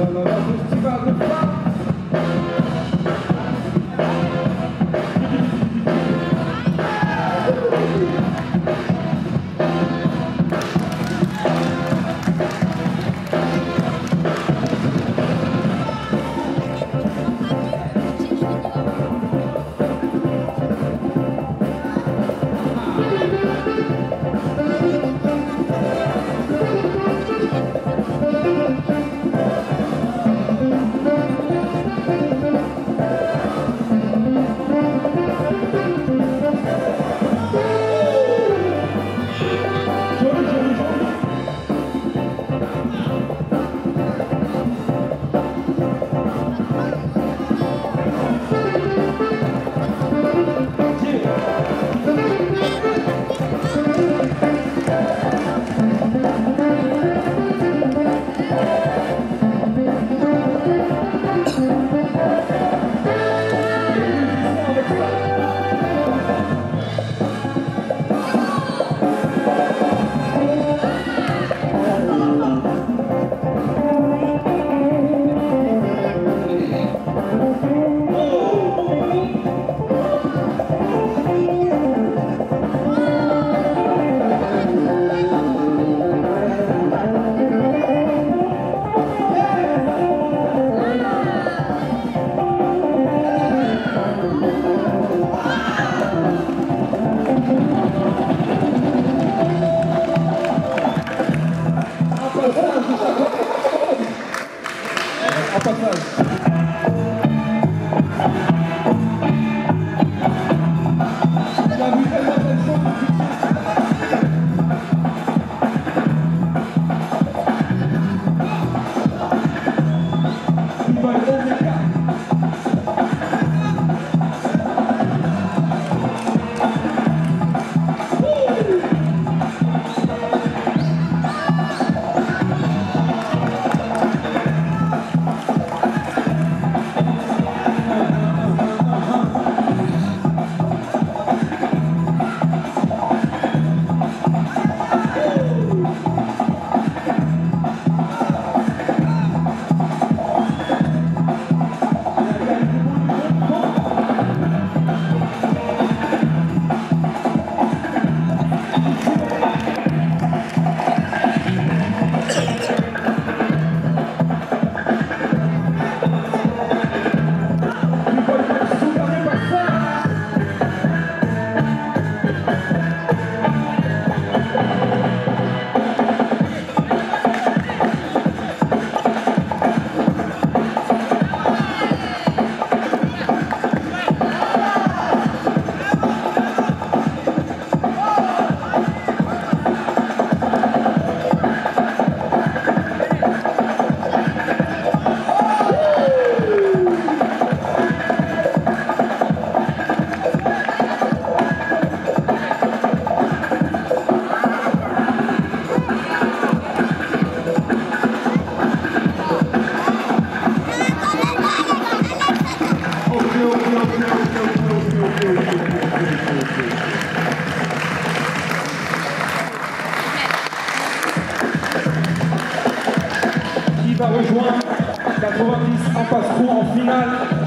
Panorama festival do rejoint 90 Impasse Pro en finale.